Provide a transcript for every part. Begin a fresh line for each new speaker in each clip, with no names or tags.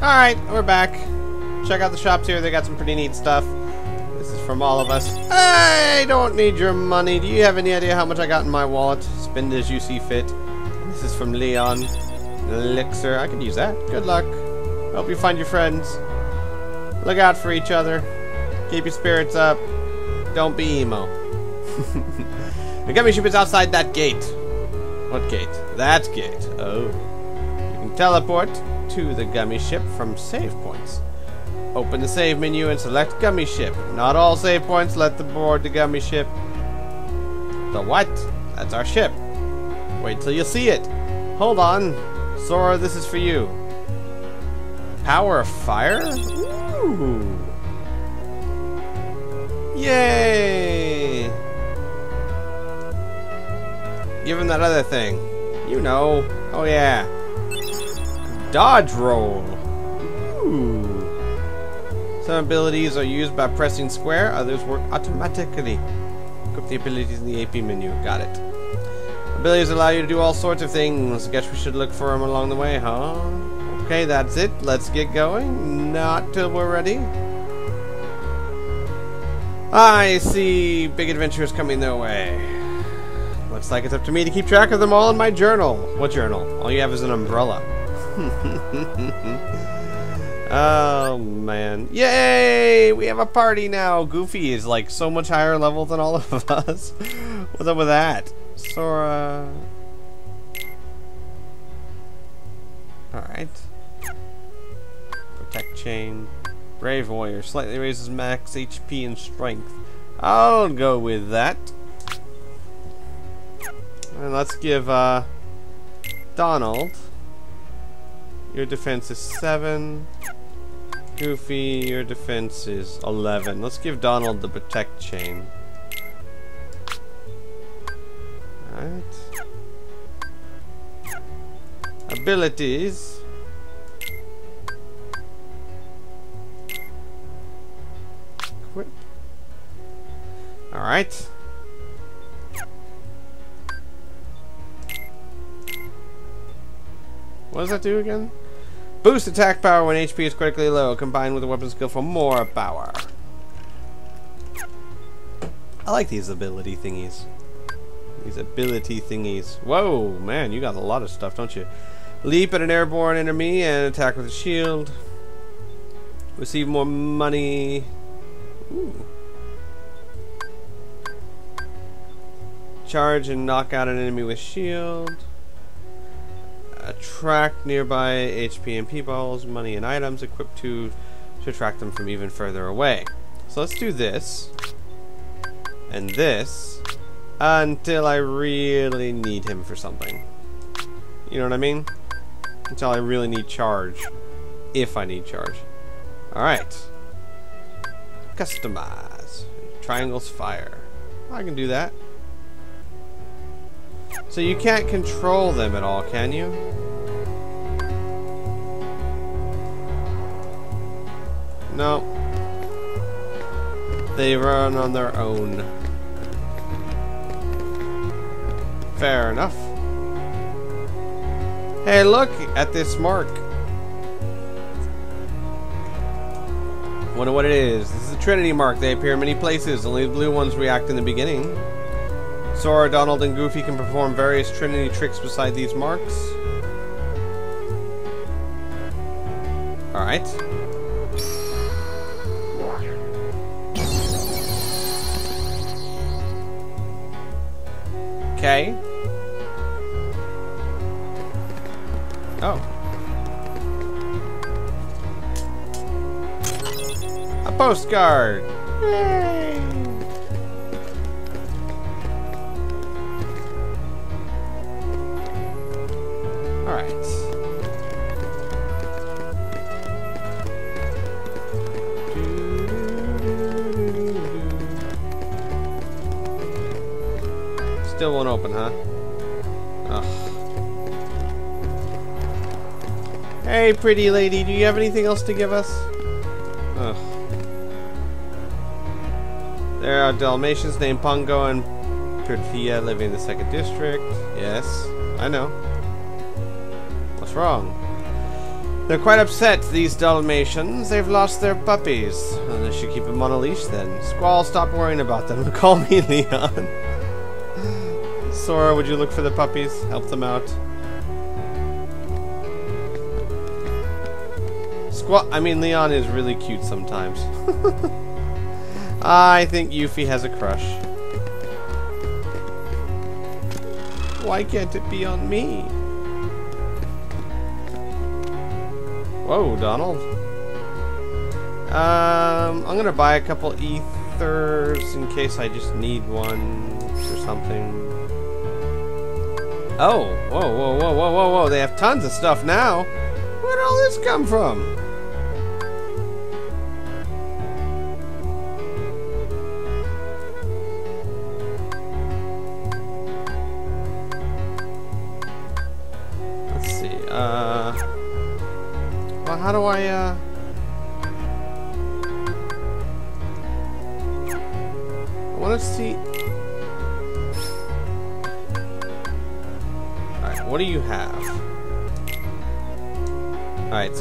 Alright, we're back. Check out the shops here, they got some pretty neat stuff. This is from all of us. I don't need your money. Do you have any idea how much I got in my wallet? Spend as you see fit. This is from Leon. Elixir. I could use that. Good luck. Hope you find your friends. Look out for each other. Keep your spirits up. Don't be emo. the gummy ship is outside that gate. What gate? That gate. Oh. You can teleport to the gummy ship from save points. Open the save menu and select gummy ship. Not all save points let the board the gummy ship. The what? That's our ship. Wait till you see it. Hold on. Sora, this is for you. Power of fire? Ooh. Yay! Give him that other thing. You know. Oh yeah. Dodge roll. Ooh. Some abilities are used by pressing square, others work automatically. Equip the abilities in the AP menu. Got it. Abilities allow you to do all sorts of things. Guess we should look for them along the way, huh? Okay, that's it. Let's get going. Not till we're ready. I see big adventures coming their way. Looks like it's up to me to keep track of them all in my journal. What journal? All you have is an umbrella. Oh, man. Yay! We have a party now! Goofy is like so much higher level than all of us. What's up with that? Sora... Alright. Protect chain. Brave Warrior. Slightly raises max HP and strength. I'll go with that. And let's give uh, Donald. Your defense is 7. Goofy, your defense is 11. Let's give Donald the protect chain. Alright. Abilities. Alright. What does that do again? Boost attack power when HP is critically low, combined with a weapon skill for more power. I like these ability thingies. These ability thingies. Whoa, man, you got a lot of stuff, don't you? Leap at an airborne enemy and attack with a shield. Receive more money. Ooh. Charge and knock out an enemy with shield. Attract nearby HP and P balls, money and items equipped to to attract them from even further away. So let's do this. And this until I really need him for something. You know what I mean? Until I really need charge. If I need charge. Alright. Customize. Triangles fire. I can do that. So you can't control them at all, can you? No. They run on their own. Fair enough. Hey, look at this mark. Wonder what it is. This is a Trinity mark. They appear in many places. Only the blue ones react in the beginning. Sora, Donald, and Goofy can perform various Trinity tricks beside these marks. Alright. Okay. Oh. A postcard! Still huh? Ugh. Hey, pretty lady, do you have anything else to give us? Ugh. There are Dalmatians named Pongo and Perdita living in the second district. Yes, I know. What's wrong? They're quite upset, these Dalmatians. They've lost their puppies. Well, they should keep them on a leash then. Squall, stop worrying about them. Call me Leon. Sora, would you look for the puppies? Help them out. Squall, I mean, Leon is really cute sometimes. I think Yuffie has a crush. Why can't it be on me? Whoa, Donald. Um, I'm gonna buy a couple ethers in case I just need one or something. Oh, whoa, whoa, whoa, whoa, whoa, whoa! They have tons of stuff now. Where'd all this come from? Let's see. Uh, well, how do I? Uh,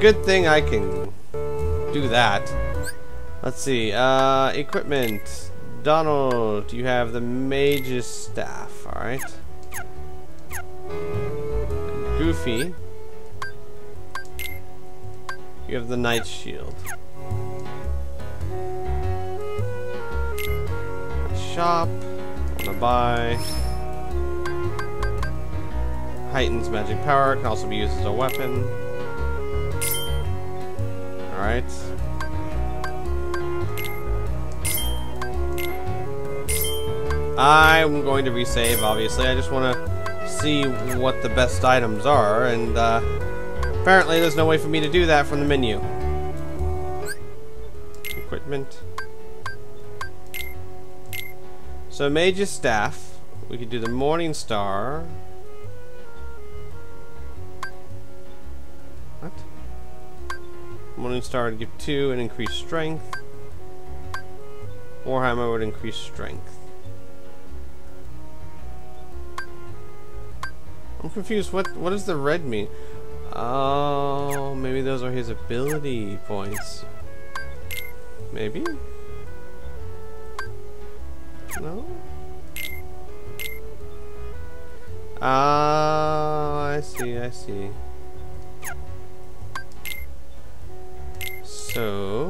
good thing I can do that. Let's see. Uh, equipment. Donald, you have the mage's staff. All right. Goofy. You have the Knight Shield. Shop. Wanna buy. Heightens magic power. Can also be used as a weapon. Alright. I'm going to resave, obviously. I just want to see what the best items are, and uh, apparently there's no way for me to do that from the menu. Equipment. So Mage's Staff. We could do the Morning Star. Morning Star would give 2 and increase strength. Warhammer would increase strength. I'm confused. What what does the red mean? Oh, maybe those are his ability points. Maybe? No? Ah, I see, I see. So...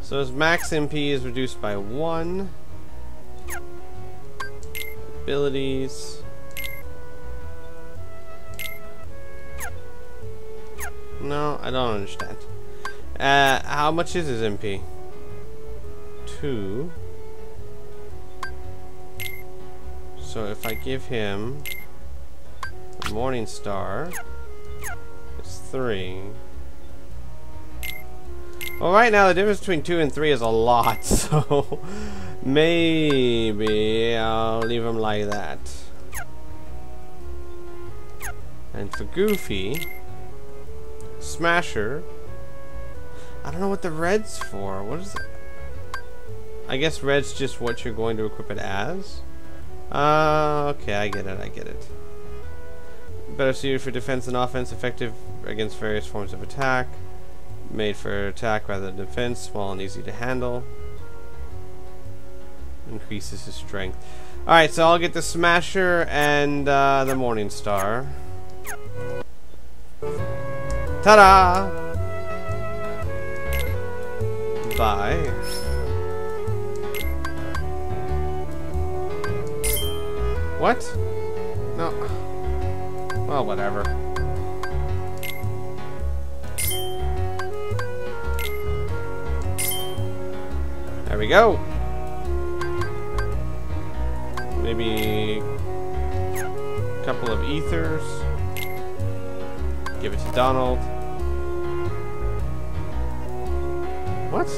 So his max MP is reduced by one. Abilities. No, I don't understand. Uh, how much is his MP? Two. So if I give him a Morning Star, it's three. Well, right now the difference between 2 and 3 is a lot, so maybe I'll leave him like that. And for Goofy, Smasher, I don't know what the red's for. What is it? I guess red's just what you're going to equip it as. Uh, okay, I get it, I get it. Better suited for defense and offense, effective against various forms of attack. Made for attack rather than defense, small and easy to handle. Increases his strength. Alright, so I'll get the Smasher and uh, the Morning Star. Ta-da! Bye. What? No. Well, whatever. There we go. Maybe a couple of ethers. Give it to Donald. What?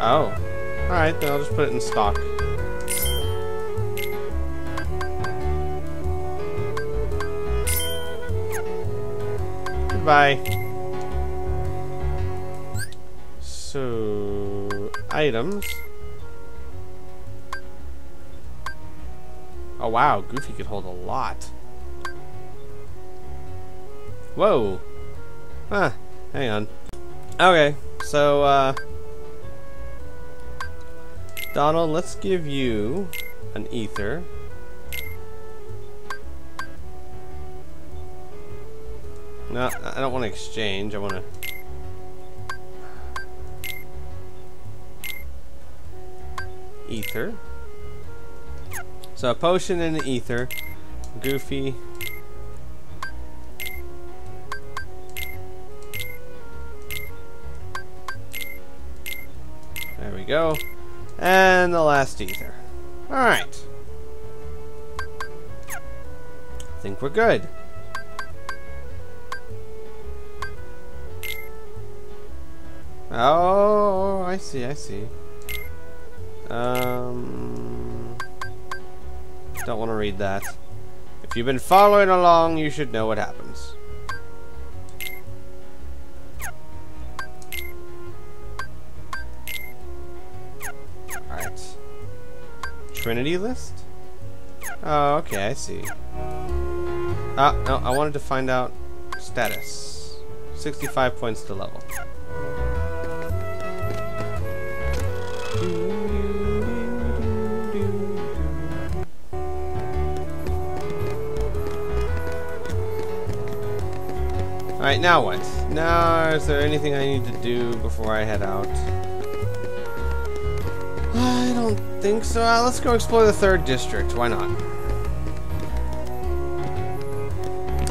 Oh. Alright, then I'll just put it in stock. Goodbye. So, items. Oh wow, Goofy could hold a lot. Whoa. Huh, hang on. Okay, so, uh... Donald, let's give you an ether. No, I don't want to exchange. I want to... Ether. So a potion and an ether. Goofy. There we go. And the last ether. Alright. I think we're good. Oh, I see, I see. Um, don't want to read that. If you've been following along, you should know what happens. Trinity list? Oh, okay, I see. Ah, no, I wanted to find out status. 65 points to level. Alright, now what? Now, is there anything I need to do before I head out? Think so. Uh, let's go explore the third district. Why not?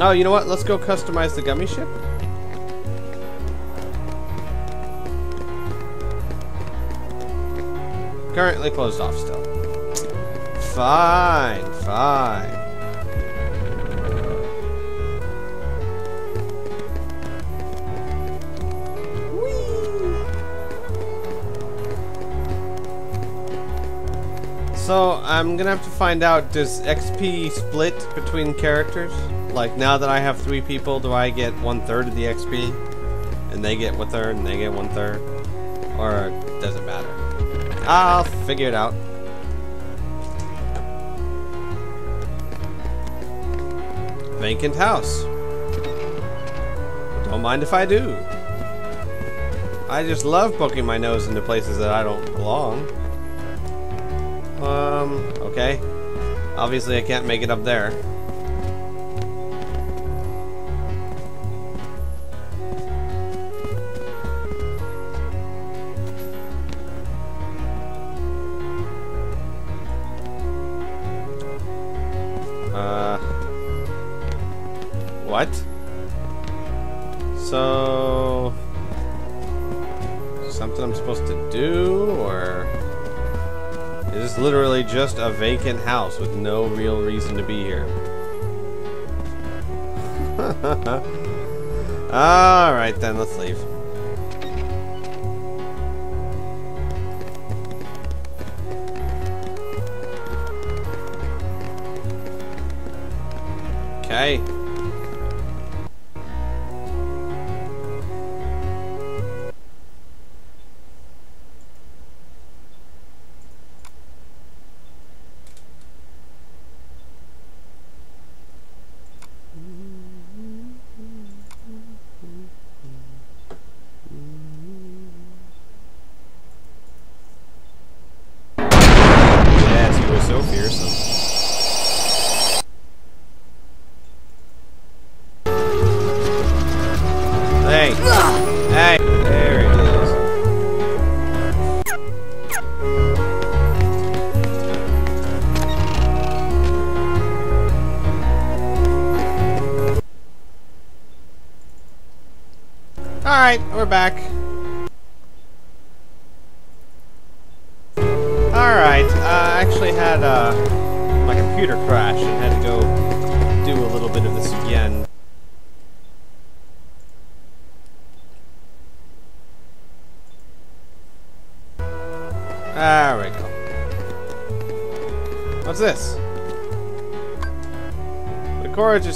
Oh, you know what? Let's go customize the gummy ship. Currently closed off still. Fine, fine. So, I'm gonna have to find out, does XP split between characters? Like, now that I have three people, do I get one-third of the XP? And they get one-third, and they get one-third? Or does it matter? I'll figure it out. Vacant house. Don't mind if I do. I just love poking my nose into places that I don't belong. Um, okay. Obviously I can't make it up there. Just a vacant house with no real reason to be here? Alright then, let's leave. Okay.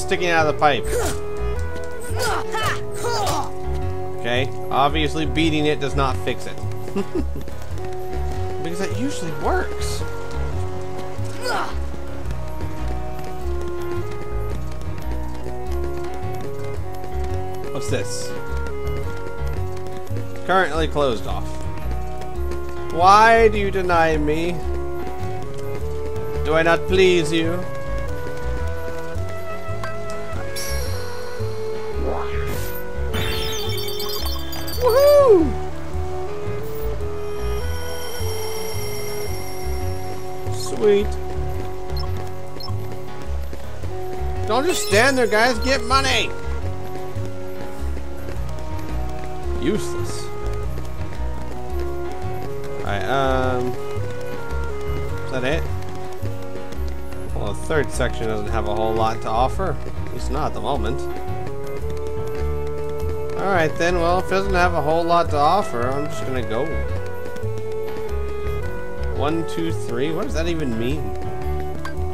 Sticking out of the pipe. Okay? Obviously beating it does not fix it. because that usually works. What's this? Currently closed off. Why do you deny me? Do I not please you? Sweet. Don't just stand there, guys. Get money! Useless. Alright, um... Is that it? Well, the third section doesn't have a whole lot to offer. At least not at the moment. Alright then, well, if it doesn't have a whole lot to offer, I'm just gonna go. One, two, three. What does that even mean?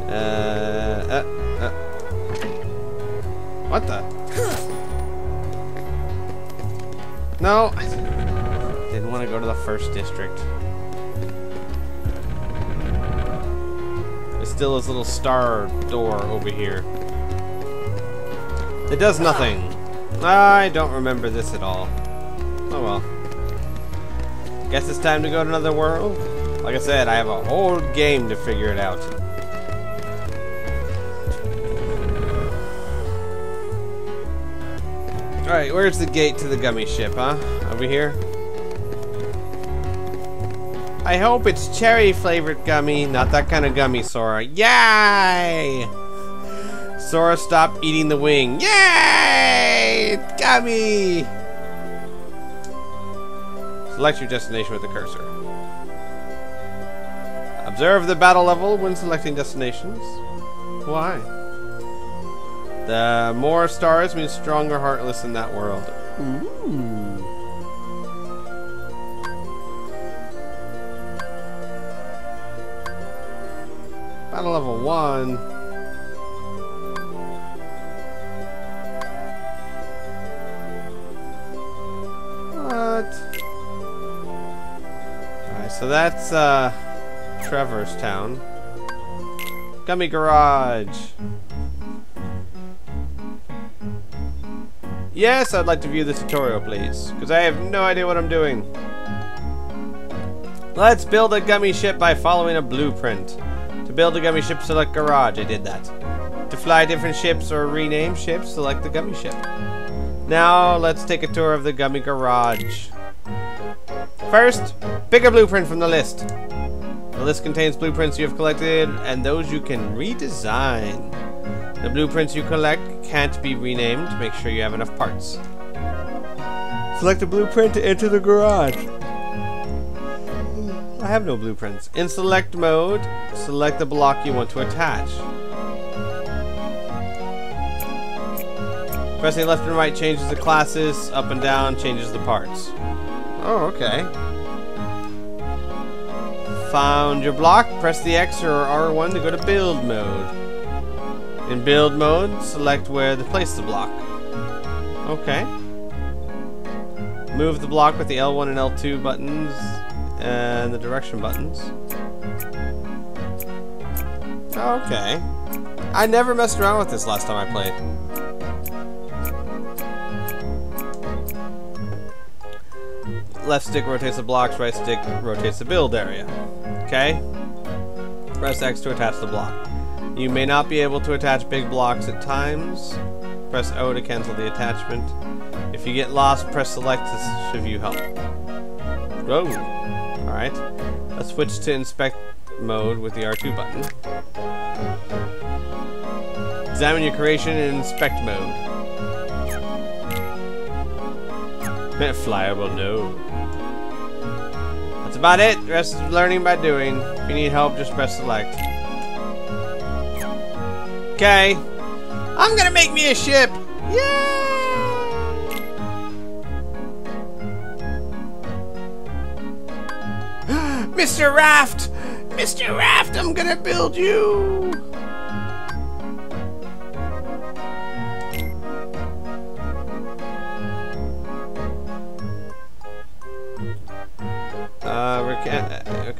Uh, uh, uh. What the? No, didn't want to go to the first district. There's still this little star door over here. It does nothing. I don't remember this at all. Oh well. Guess it's time to go to another world. Like I said, I have a whole game to figure it out. Alright, where's the gate to the gummy ship, huh? Over here? I hope it's cherry flavored gummy, not that kind of gummy, Sora. Yay! Sora, stop eating the wing. Yay! Gummy! Select your destination with the cursor. Observe the battle level when selecting destinations. Why? The more stars means stronger heartless in that world. Ooh. Battle level one. What? Alright, so that's uh Traverse Town. Gummy Garage. Yes, I'd like to view the tutorial, please, because I have no idea what I'm doing. Let's build a gummy ship by following a blueprint. To build a gummy ship, select Garage. I did that. To fly different ships or rename ships, select the gummy ship. Now, let's take a tour of the gummy garage. First, pick a blueprint from the list. The list contains blueprints you have collected and those you can redesign. The blueprints you collect can't be renamed. Make sure you have enough parts. Select a blueprint to enter the garage. I have no blueprints. In select mode, select the block you want to attach. Pressing left and right changes the classes, up and down changes the parts. Oh, okay. Found your block, press the X or R1 to go to build mode. In build mode, select where to place the block. Okay. Move the block with the L1 and L2 buttons and the direction buttons. Okay. I never messed around with this last time I played. Left stick rotates the blocks, right stick rotates the build area. Okay? Press X to attach the block. You may not be able to attach big blocks at times. Press O to cancel the attachment. If you get lost, press select to show you help. Whoa! Alright. Let's switch to inspect mode with the R2 button. Examine your creation in inspect mode. Flyable, no. About it. The rest is learning by doing. If you need help, just press select. Okay. I'm gonna make me a ship! Yay! Mr. Raft! Mr. Raft, I'm gonna build you!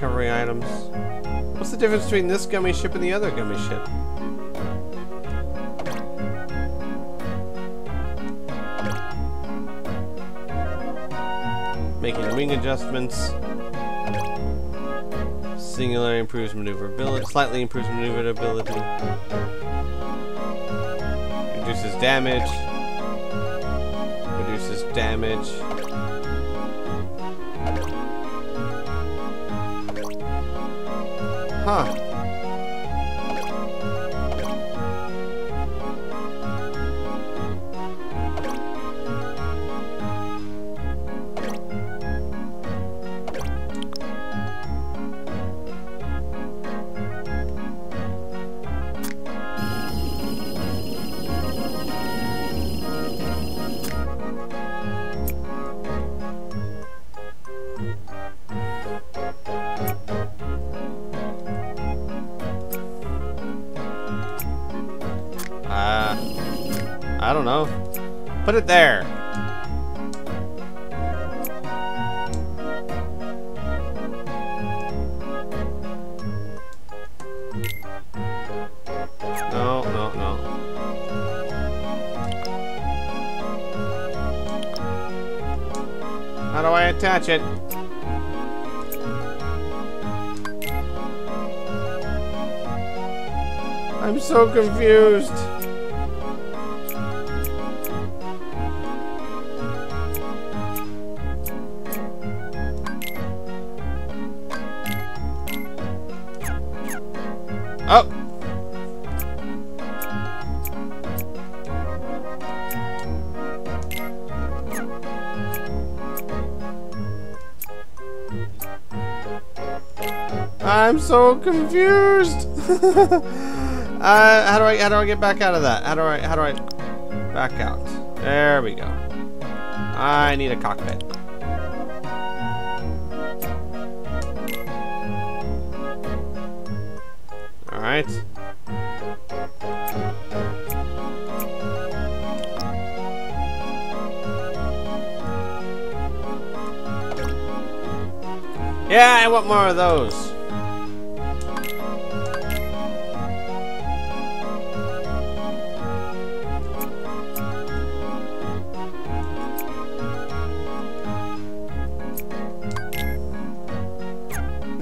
Recovery items. What's the difference between this gummy ship and the other gummy ship? Making wing adjustments. Singular improves maneuverability. Slightly improves maneuverability. Reduces damage. Reduces damage. Huh. It there. No, no, no. How do I attach it? I'm so confused. So confused. uh, how do I how do I get back out of that? How do I how do I back out? There we go. I need a cockpit. All right. Yeah, I want more of those.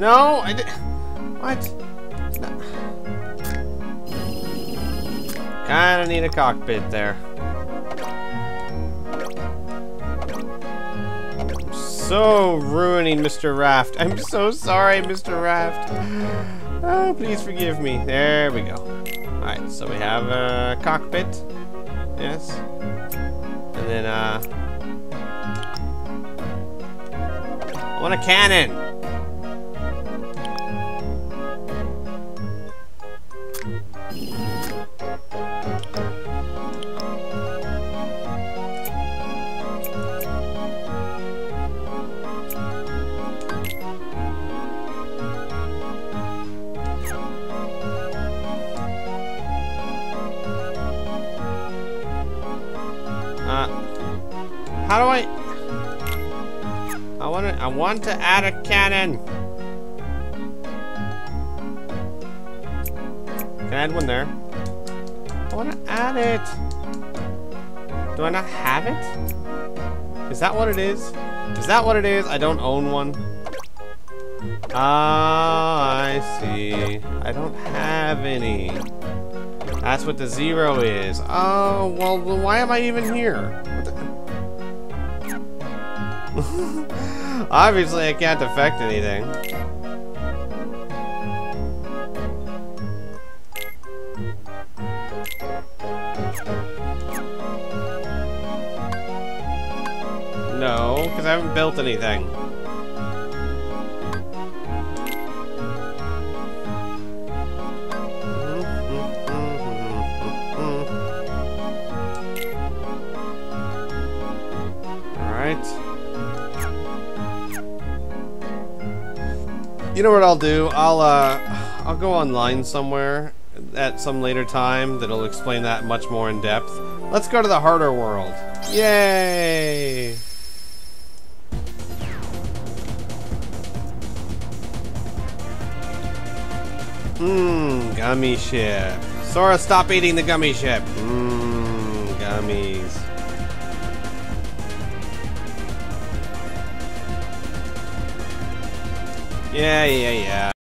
No, I did. What? Kinda need a cockpit there. So ruining Mr. Raft. I'm so sorry, Mr. Raft. Oh, please forgive me. There we go. Alright, so we have a cockpit. Yes. And then, uh... I want a cannon! How do I? I want to. I want to add a cannon. Can I add one there? I want to add it. Do I not have it? Is that what it is? Is that what it is? I don't own one. Ah, I see. I don't have any. That's what the zero is. Oh, well, why am I even here? Obviously, I can't affect anything. No, because I haven't built anything. You know what I'll do? I'll uh, I'll go online somewhere at some later time that'll explain that much more in depth. Let's go to the harder world. Yay! Mmm, gummy ship. Sora, stop eating the gummy ship. Mmm, gummies. Yeah, yeah, yeah.